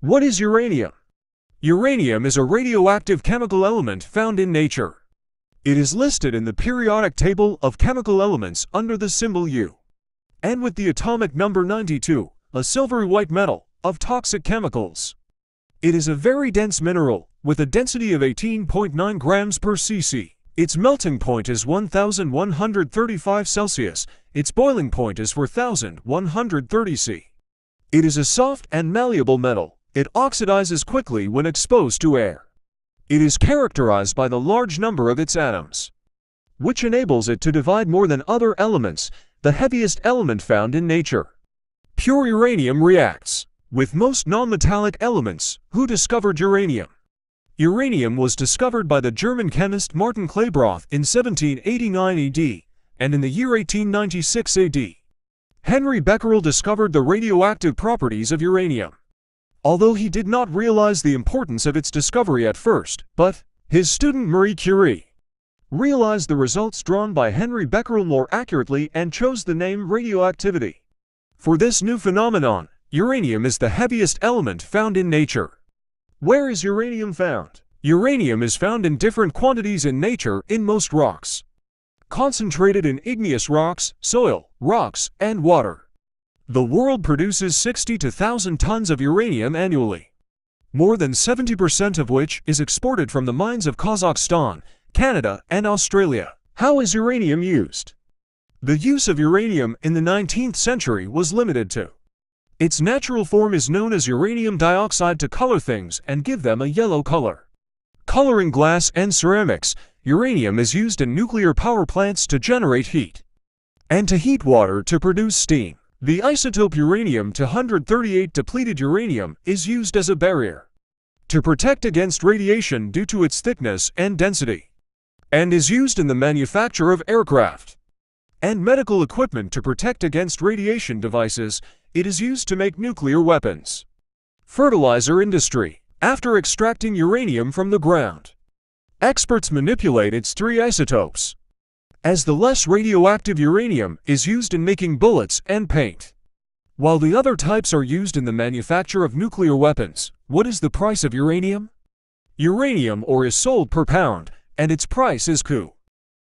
What is uranium? Uranium is a radioactive chemical element found in nature. It is listed in the periodic table of chemical elements under the symbol U. And with the atomic number 92, a silvery white metal, of toxic chemicals. It is a very dense mineral, with a density of 18.9 grams per cc. Its melting point is 1135 Celsius, its boiling point is 4130 C. It is a soft and malleable metal. It oxidizes quickly when exposed to air. It is characterized by the large number of its atoms, which enables it to divide more than other elements, the heaviest element found in nature. Pure uranium reacts with most nonmetallic elements. Who discovered uranium? Uranium was discovered by the German chemist Martin Klaproth in 1789 AD and in the year 1896 AD. Henry Becquerel discovered the radioactive properties of uranium. Although he did not realize the importance of its discovery at first, but his student Marie Curie realized the results drawn by Henry Becquerel more accurately and chose the name radioactivity. For this new phenomenon, uranium is the heaviest element found in nature. Where is uranium found? Uranium is found in different quantities in nature in most rocks. Concentrated in igneous rocks, soil, rocks, and water. The world produces 60 to 1,000 tons of uranium annually. More than 70% of which is exported from the mines of Kazakhstan, Canada, and Australia. How is uranium used? The use of uranium in the 19th century was limited to its natural form is known as uranium dioxide to color things and give them a yellow color. Coloring glass and ceramics, uranium is used in nuclear power plants to generate heat and to heat water to produce steam. The isotope uranium-238 depleted uranium is used as a barrier to protect against radiation due to its thickness and density, and is used in the manufacture of aircraft and medical equipment to protect against radiation devices it is used to make nuclear weapons. Fertilizer industry. After extracting uranium from the ground, experts manipulate its three isotopes. As the less radioactive uranium is used in making bullets and paint. While the other types are used in the manufacture of nuclear weapons, what is the price of uranium? Uranium ore is sold per pound, and its price is Ku.